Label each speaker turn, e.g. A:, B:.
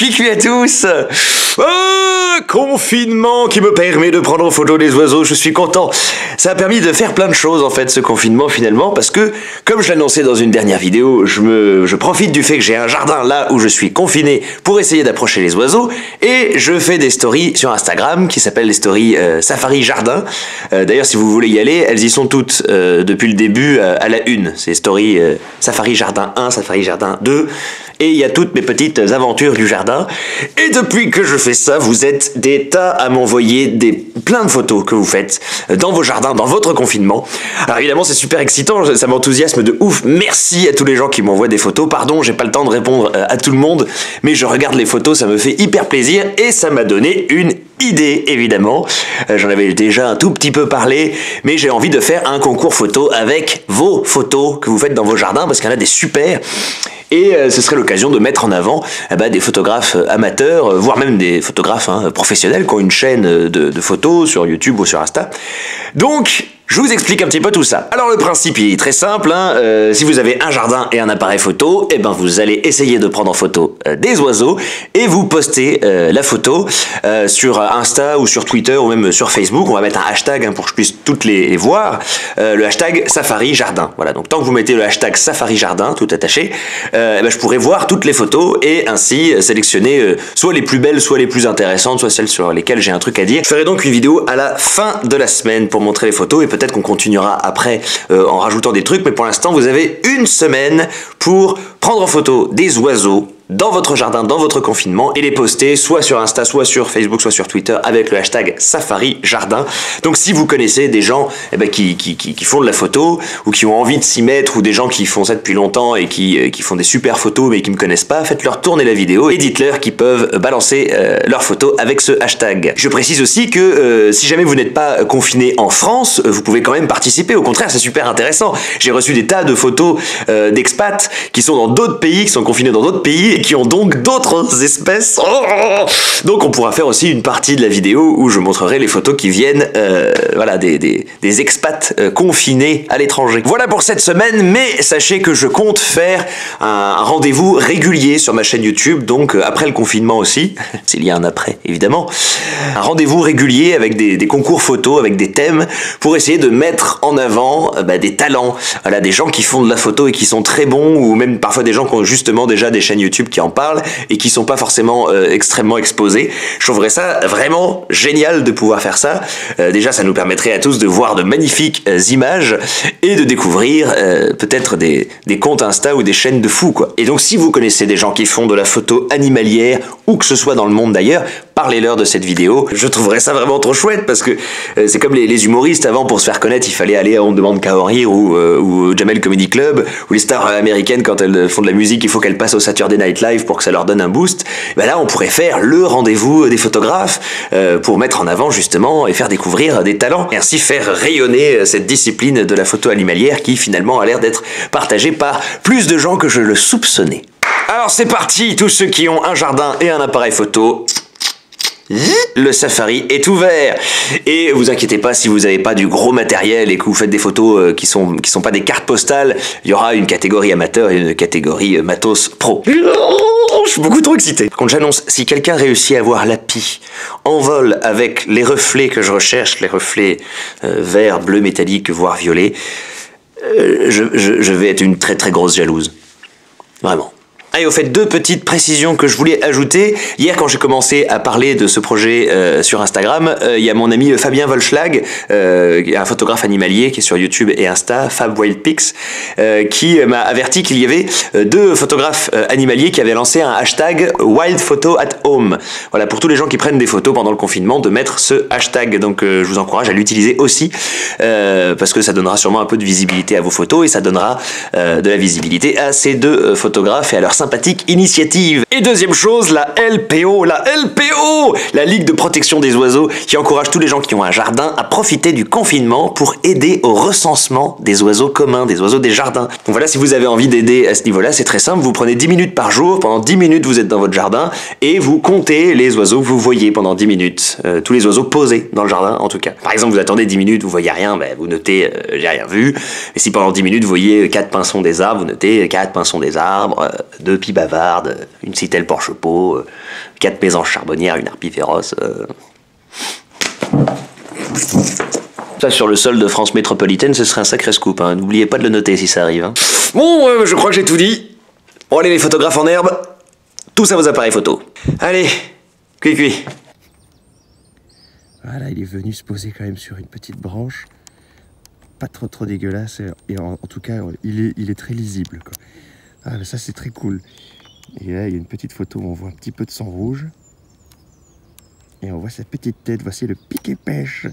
A: Kiku à tous? Confinement qui me permet de prendre en photo les oiseaux, je suis content. Ça a permis de faire plein de choses en fait ce confinement finalement parce que comme je l'annonçais dans une dernière vidéo, je, me, je profite du fait que j'ai un jardin là où je suis confiné pour essayer d'approcher les oiseaux et je fais des stories sur Instagram qui s'appellent les stories euh, Safari Jardin. Euh, D'ailleurs si vous voulez y aller, elles y sont toutes euh, depuis le début à la une. C'est stories Safari Jardin 1, Safari Jardin 2 et il y a toutes mes petites aventures du jardin. Et depuis que je fais ça, vous êtes des tas à m'envoyer des plein de photos que vous faites dans vos jardins, dans votre confinement. Alors évidemment, c'est super excitant, ça m'enthousiasme de ouf. Merci à tous les gens qui m'envoient des photos. Pardon, j'ai pas le temps de répondre euh, à tout le monde, mais je regarde les photos, ça me fait hyper plaisir et ça m'a donné une idée évidemment. Euh, J'en avais déjà un tout petit peu parlé, mais j'ai envie de faire un concours photo avec vos photos que vous faites dans vos jardins parce qu'il y en a des super. Et euh, ce serait l'occasion de mettre en avant eh ben, des photographes euh, amateurs, euh, voire même des photographes hein, professionnels qui ont une chaîne de, de photos sur YouTube ou sur Insta. Donc, je vous explique un petit peu tout ça. Alors le principe est très simple. hein. Euh, si vous avez un jardin et un appareil photo, eh ben vous allez essayer de prendre en photo euh, des oiseaux et vous postez euh, la photo euh, sur Insta ou sur Twitter ou même sur Facebook. On va mettre un hashtag hein, pour que je puisse toutes les, voir. Euh, le hashtag Safari Jardin. Voilà. Donc tant que vous mettez le hashtag Safari Jardin tout attaché, eh ben, je pourrai voir toutes les photos et ainsi sélectionner soit les plus belles, soit les plus intéressantes, soit celles sur lesquelles j'ai un truc à dire. Je ferai donc une vidéo à la fin de la semaine pour montrer les photos et peut-être qu'on continuera après euh, en rajoutant des trucs, mais pour l'instant vous avez une semaine pour prendre en photo des oiseaux dans votre jardin, dans votre confinement et les poster soit sur Insta, soit sur Facebook, soit sur Twitter avec le hashtag Safari Jardin. Donc si vous connaissez des gens eh ben, qui, font de la photo ou qui ont envie de s'y mettre ou des gens qui font ça depuis longtemps et qui, euh, font des super photos mais qui me connaissent pas, faites-leur tourner la vidéo et dites-leur qu'ils peuvent balancer euh, leurs photos avec ce hashtag. Je précise aussi que euh, si jamais vous n'êtes pas confiné en France, vous pouvez quand même participer. Au contraire, c'est super intéressant. J'ai reçu des tas de photos euh, d'expats qui sont dans d'autres pays, qui sont confinés dans d'autres pays et qui ont donc d'autres espèces. Oh donc on pourra faire aussi une partie de la vidéo où je montrerai les photos qui viennent euh, voilà, des, des, expats euh, confinés à l'étranger. Voilà pour cette semaine, mais sachez que je compte faire un, rendez-vous régulier sur ma chaîne YouTube, donc euh, après le confinement aussi, s'il y a un après évidemment, un rendez-vous régulier avec des, concours photos, avec des thèmes, pour essayer de mettre en avant bah, des talents, voilà, des gens qui font de la photo et qui sont très bons, ou même parfois des gens qui ont justement déjà des chaînes YouTube qui en parlent et qui sont pas forcément euh, extrêmement exposés. Je trouverais ça vraiment génial de pouvoir faire ça. Euh, déjà, ça nous permettrait à tous de voir de magnifiques euh, images et de découvrir peut-être des, des comptes Insta ou des chaînes de fous. Et donc, si vous connaissez des gens qui font de la photo animalière, ou que ce soit dans le monde d'ailleurs, parlez-leur de cette vidéo. Je trouverais ça vraiment trop chouette parce que euh, c'est comme les, humoristes avant pour se faire connaître, il fallait aller à On demande qu'à ou, euh, Jamel Comedy Club ou les stars américaines quand elles font de la musique, il faut qu'elles passent au Saturday Night Live pour que ça leur donne un boost. Ben là, on pourrait faire le rendez-vous des photographes euh, pour mettre en avant justement et faire découvrir des talents et ainsi faire rayonner euh, cette discipline de la photo animalière qui finalement a l'air d'être partagée par plus de gens que je le soupçonnais. Alors c'est parti, tous ceux qui ont un jardin et un appareil photo, le safari est ouvert. Et vous inquiétez pas si vous n'avez pas du gros matériel et que vous faites des photos euh, qui sont qui sont pas des cartes postales, il y aura une catégorie amateur et une catégorie euh, matos pro. Je suis beaucoup trop excité. Quand j'annonce, si quelqu'un réussit à voir l'api en vol avec les reflets que je recherche, les reflets euh, vert, bleu métallique, voire violet, euh, je, je- je vais être une très très grosse jalouse. Vraiment. Ah, et au fait, deux petites précisions que je voulais ajouter. Hier, quand j'ai commencé à parler de ce projet euh, sur Instagram, euh, il y a mon ami Fabien Volschlag, euh, qui est un photographe animalier qui est sur YouTube et Insta, Fab Wild Pics, qui m'a averti qu'il y avait deux photographes animaliers qui avaient lancé un hashtag Wild Photo at Home. Voilà, pour tous les gens qui prennent des photos pendant le confinement, de mettre ce hashtag. Donc, je vous encourage à l'utiliser aussi, parce que ça donnera sûrement un peu de visibilité à vos photos et ça donnera de la visibilité à ces deux photographes et à leur sympathique initiative. Et deuxième chose, la LPO, la LPO, la Ligue de protection des oiseaux, qui encourage tous les gens qui ont un jardin à profiter du confinement pour aider au recensement des oiseaux communs, des oiseaux des jardins. Donc voilà, si vous avez envie d'aider à ce niveau-là, c'est très simple, vous prenez 10 minutes par jour, pendant 10 minutes vous êtes dans votre jardin et vous comptez les oiseaux que vous voyez pendant 10 minutes. Euh, tous les oiseaux posés dans le jardin en tout cas. Par exemple, vous attendez 10 minutes, vous voyez rien, ben, vous notez euh, j'ai rien vu. Et si pendant 10 minutes vous voyez 4 pinsons des arbres, vous notez 4 pinsons des arbres, 2 deux pies bavardes, une citelle porche-peau, euh, quatre mésanges charbonnières, une harpie féroce. euh. Ça, sur le sol de France métropolitaine, ce serait un sacré scoop. hein. N'oubliez pas de le noter si ça arrive. hein. Bon, euh, je crois que j'ai tout dit. Bon, allez, les photographes en herbe, tous à vos appareils photo. Allez, cuit cuit.
B: Voilà, il est venu se poser quand même sur une petite branche. Pas trop trop dégueulasse. Et, et en, en tout cas, il est, il est très lisible. Quoi. Ah, mais ça, c'est très cool. Et là, il y a une petite photo où on voit un petit peu de sang rouge. Et on voit sa petite tête. Voici le piquet pêche